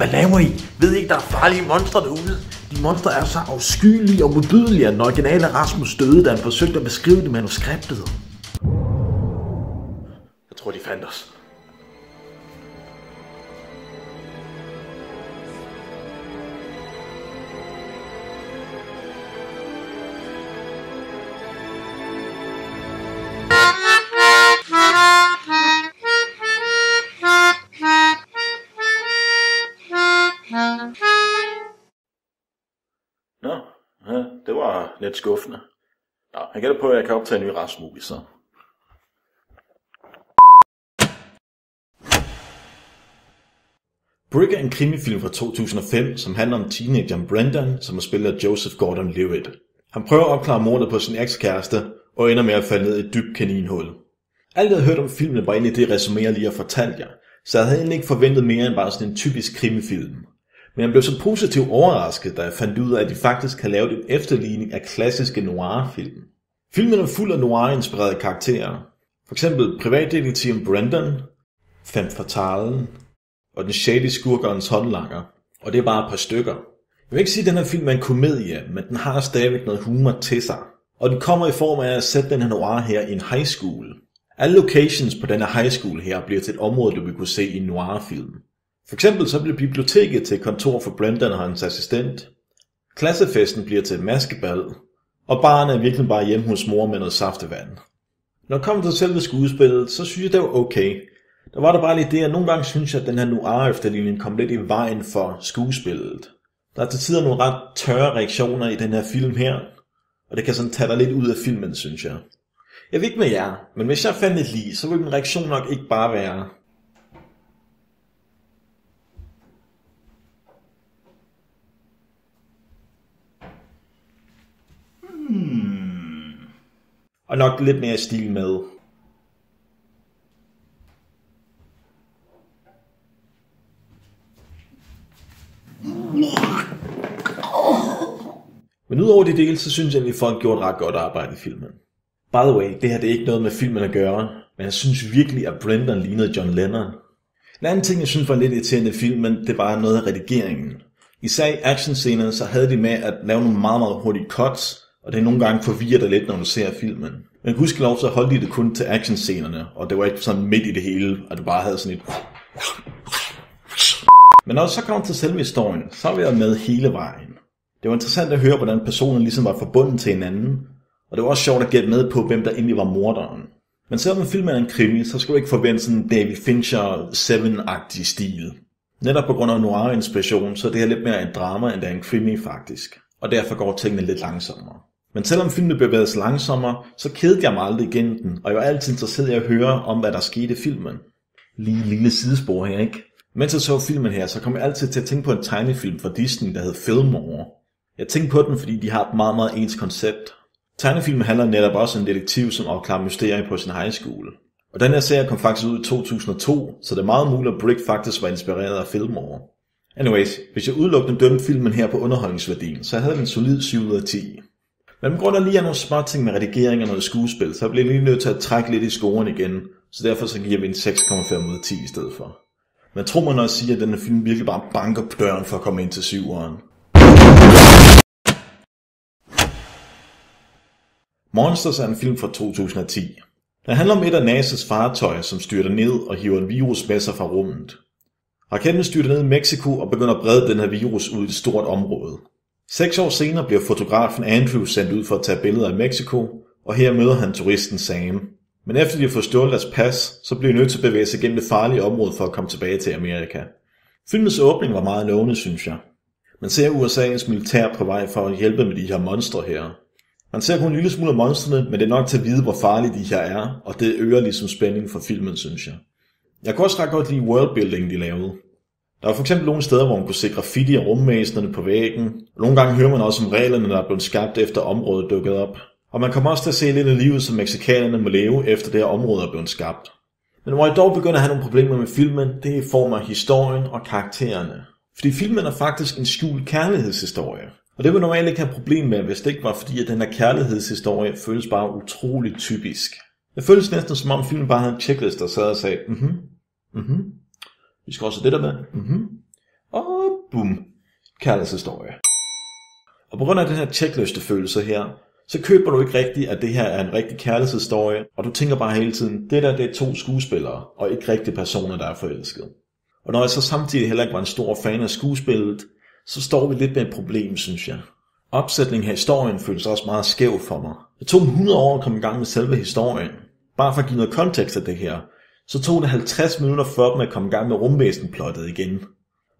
Hvad laver I? Ved I ikke, der er farlige monstre derude? De monstre er så afskyelige og modbydelige, at den originale Rasmus døde, da han forsøgte at beskrive det manuskriptet. Jeg tror, de fandt os. Det var lidt skuffende. Nå, jeg gætter på, at jeg kan optage en ny restmovie, så. Brick er en krimifilm fra 2005, som handler om teenageren Brendan, som er spillet af Joseph Gordon-Levitt. Han prøver at opklare mordet på sin ekskæreste, og ender med at falde ned i et dybt kaninhul. Alt jeg havde hørt om filmen var egentlig det resume, jeg lige har fortalt jer, så jeg havde egentlig ikke forventet mere end bare sådan en typisk krimifilm. Men jeg blev så positivt overrasket, da jeg fandt ud af, at de faktisk har lavet en efterligning af klassiske noir-film. Filmen er fuld af noir-inspirerede karakterer. For eksempel privatdetektiven Brandon, Femme Fatalen og den shady skurkerens håndlanger. Og det er bare et par stykker. Jeg vil ikke sige, at den her film er en komedie, men den har stadigvæk noget humor til sig. Og den kommer i form af at sætte den her noir her i en high school. Alle locations på denne high school her bliver til et område, du vil kunne se i en noir-film. For eksempel så bliver biblioteket til et kontor for Brendan og hans assistent. Klassefesten bliver til et maskebal. Og barnet er virkelig bare hjemme hos mor med noget saftevand. Når det kommer til selve skuespillet, så synes jeg, det var okay. Der var der bare lidt det, at nogle gange synes jeg, at den her noir efterligning kom lidt i vejen for skuespillet. Der er til tider nogle ret tørre reaktioner i den her film her, og det kan sådan tage dig lidt ud af filmen, synes jeg. Jeg ved ikke med jer, men hvis jeg fandt et lige, så ville min reaktion nok ikke bare være, og nok lidt mere stil med. Men udover det dele, så synes jeg, at vi folk gjort ret godt arbejde i filmen. By the way, det her det er ikke noget med filmen at gøre, men jeg synes virkelig, at Brendan lignede John Lennon. En anden ting, jeg synes var lidt irriterende i filmen, det var noget af redigeringen. Især i actionscenerne, så havde de med at lave nogle meget, meget hurtige cuts, og det er nogle gange forvirrer lidt, når du ser filmen. Men husk lov, så holdt de det kun til actionscenerne, og det var ikke sådan midt i det hele, at du bare havde sådan et... Men når du så kommer til selve historien, så var jeg med hele vejen. Det var interessant at høre, hvordan personerne ligesom var forbundet til hinanden, og det var også sjovt at gætte med på, hvem der egentlig var morderen. Men selvom filmen er en krimi, så skal du ikke forvente sådan en David Fincher 7-agtig stil. Netop på grund af noir-inspiration, så er det her lidt mere en drama, end det er en krimi faktisk. Og derfor går tingene lidt langsommere. Men selvom filmen bevægede sig langsommere, så kedede jeg mig aldrig igennem den, og jeg var altid interesseret i at høre om, hvad der skete i filmen. Lige lille sidespor her, ikke? Mens jeg så filmen her, så kom jeg altid til at tænke på en tegnefilm fra Disney, der hed Fillmore. Jeg tænkte på den, fordi de har et meget, meget ens koncept. Tegnefilmen handler netop også om en detektiv, som opklarer mysterier på sin high school. Og den her serie kom faktisk ud i 2002, så det er meget muligt, at Brick faktisk var inspireret af Fillmore. Anyways, hvis jeg udelukkende dømte filmen her på underholdningsværdien, så havde den en solid 7 ud af 10. Men på grund af lige af nogle små ting med redigering og noget skuespil, så bliver jeg lige nødt til at trække lidt i scoren igen, så derfor så giver vi en 6,5 ud af 10 i stedet for. Men tror man, når jeg siger, at denne film virkelig bare banker på døren for at komme ind til syveren. Monsters er en film fra 2010. Den handler om et af NASA's fartøjer, som styrter ned og hiver en virus med sig fra rummet. Raketten styrter ned i Mexico og begynder at brede den her virus ud i et stort område. Seks år senere bliver fotografen Andrew sendt ud for at tage billeder af Mexico, og her møder han turisten Sam. Men efter de har fået stjålet deres pas, så bliver de nødt til at bevæge sig gennem det farlige område for at komme tilbage til Amerika. Filmens åbning var meget lovende, synes jeg. Man ser USA's militær på vej for at hjælpe med de her monstre her. Man ser kun en lille smule af monstrene, men det er nok til at vide, hvor farlige de her er, og det øger ligesom spændingen for filmen, synes jeg. Jeg kunne også ret godt lide worldbuilding, de lavede. Der var for eksempel nogle steder, hvor man kunne se graffiti af rumvæsenerne på væggen. Nogle gange hører man også om reglerne, der er blevet skabt efter området dukket op. Og man kommer også til at se lidt af livet, som mexikanerne må leve, efter det her område er blevet skabt. Men hvor jeg dog begynder at have nogle problemer med filmen, det er i form af historien og karaktererne. Fordi filmen er faktisk en skjult kærlighedshistorie. Og det vil normalt ikke have problem med, hvis det ikke var fordi, at den her kærlighedshistorie føles bare utroligt typisk. Det føles næsten som om filmen bare havde en checklist, der sad og sagde, mhm, mhm, vi skal også det der med, mhm, og boom, kærlighedshistorie. Og på grund af den her checkliste følelse her, så køber du ikke rigtigt, at det her er en rigtig kærlighedshistorie, og du tænker bare hele tiden, det der det er to skuespillere, og ikke rigtige personer, der er forelsket. Og når jeg så samtidig heller ikke var en stor fan af skuespillet, så står vi lidt med et problem, synes jeg. Opsætningen af historien føles også meget skæv for mig. Det tog 100 år at komme i gang med selve historien. Bare for at give noget kontekst af det her, så tog det 50 minutter for dem at komme i gang med rumvæsenplottet igen.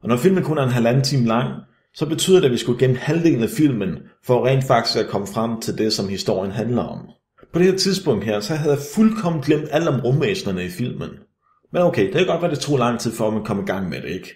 Og når filmen kun er en halvanden time lang, så betyder det, at vi skulle gennem halvdelen af filmen, for rent faktisk at komme frem til det, som historien handler om. På det her tidspunkt her, så havde jeg fuldkommen glemt alt om rumvæsenerne i filmen. Men okay, det kan godt være, det tog lang tid for, at man kom i gang med det, ikke?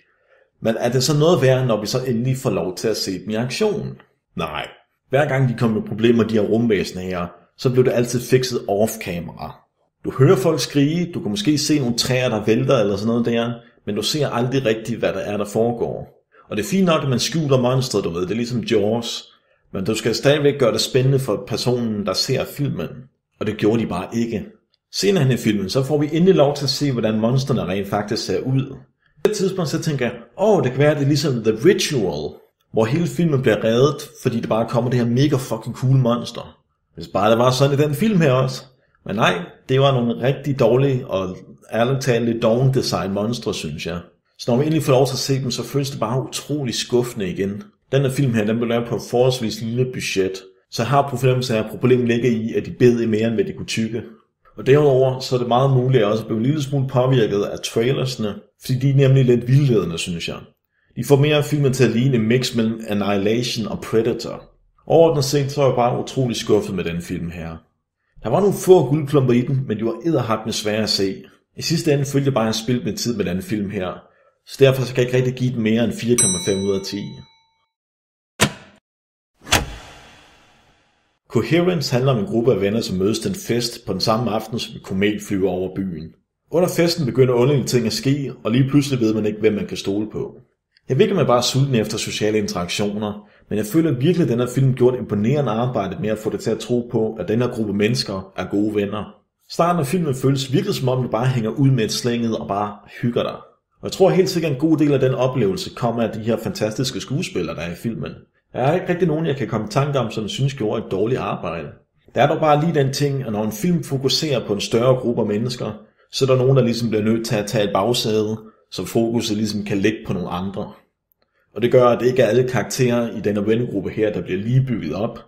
Men er det så noget værd, når vi så endelig får lov til at se dem i aktion? Nej. Hver gang de kom med problemer, de her rumvæsener her, så blev det altid fikset off-camera. Du hører folk skrige, du kan måske se nogle træer, der vælter eller sådan noget der, men du ser aldrig rigtigt, hvad der er, der foregår. Og det er fint nok, at man skjuler monstret, du ved, det er ligesom Jaws. Men du skal stadigvæk gøre det spændende for personen, der ser filmen. Og det gjorde de bare ikke. Senere hen i filmen, så får vi endelig lov til at se, hvordan monsterne rent faktisk ser ud. På et tidspunkt så tænker jeg, åh, oh, det kan være, at det er ligesom The Ritual, hvor hele filmen bliver reddet, fordi det bare kommer det her mega fucking cool monster. Hvis bare det var sådan i den film her også. Men nej, det var nogle rigtig dårlige og ærligt talt lidt doven design monstre, synes jeg. Så når vi endelig får lov til at se dem, så føles det bare utrolig skuffende igen. Den her film her, den blev lavet på et forholdsvis lille budget. Så jeg har problemet, så af, at problemet ligger i, at de bed i mere, end hvad de kunne tykke. Og derudover, så er det meget muligt, at jeg også blev en lille smule påvirket af trailersne, fordi de er nemlig lidt vildledende, synes jeg. De får mere filmen til at ligne en mix mellem Annihilation og Predator. Overordnet set, så er jeg bare utrolig skuffet med den film her. Der var nogle få guldklumper i den, men de var med svære at se. I sidste ende følte jeg bare, at jeg med tid med den film her, så derfor så kan jeg ikke rigtig give den mere end 4,5 ud af 10. Coherence handler om en gruppe af venner, som mødes til en fest på den samme aften, som en komet flyver over byen. Under festen begynder underlige ting at ske, og lige pludselig ved man ikke, hvem man kan stole på. Jeg ved man bare sulten efter sociale interaktioner, men jeg føler virkelig, at den her film gjort imponerende arbejde med at få det til at tro på, at den her gruppe mennesker er gode venner. Starten af filmen føles virkelig som om, du bare hænger ud med et slænget og bare hygger dig. Og jeg tror helt sikkert, en god del af den oplevelse kommer af de her fantastiske skuespillere, der er i filmen. Der er ikke rigtig nogen, jeg kan komme i tanke om, som synes gjorde et dårligt arbejde. Der er dog bare lige den ting, at når en film fokuserer på en større gruppe af mennesker, så er der nogen, der ligesom bliver nødt til at tage et bagsæde, så fokuset ligesom kan ligge på nogle andre. Og det gør, at det ikke er alle karakterer i denne vennegruppe her, der bliver lige bygget op.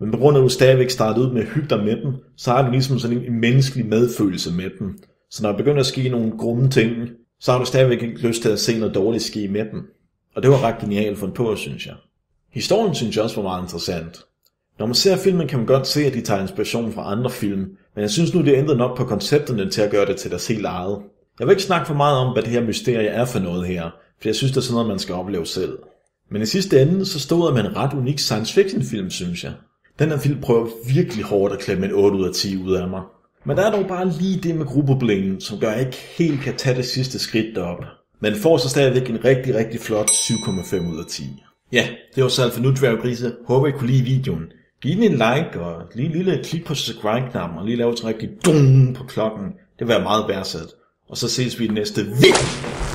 Men på grund af, at du stadigvæk startede ud med at hygge dig med dem, så har du ligesom sådan en menneskelig medfølelse med dem. Så når der begynder at ske nogle grumme ting, så har du stadigvæk ikke lyst til at se noget dårligt ske med dem. Og det var ret genialt fundet på, synes jeg. Historien synes jeg også var meget interessant. Når man ser filmen, kan man godt se, at de tager inspiration fra andre film, men jeg synes nu, det ændrer nok på koncepterne til at gøre det til deres helt eget. Jeg vil ikke snakke for meget om, hvad det her mysterie er for noget her, for jeg synes, det er sådan noget, man skal opleve selv. Men i sidste ende, så stod jeg med en ret unik science fiction film, synes jeg. Den her film prøver virkelig hårdt at klemme en 8 ud af 10 ud af mig. Men der er dog bare lige det med gruppeproblemet, som gør, at jeg ikke helt kan tage det sidste skridt derop. Men får så stadigvæk en rigtig, rigtig flot 7,5 ud af 10. Ja, det var så alt for nu, dværggrise. Håber I kunne lide videoen. Giv den en like og lige en lille klik på subscribe-knappen og lige lave et rigtig dum på klokken. Det vil være meget værdsat. Og så ses vi i næste video.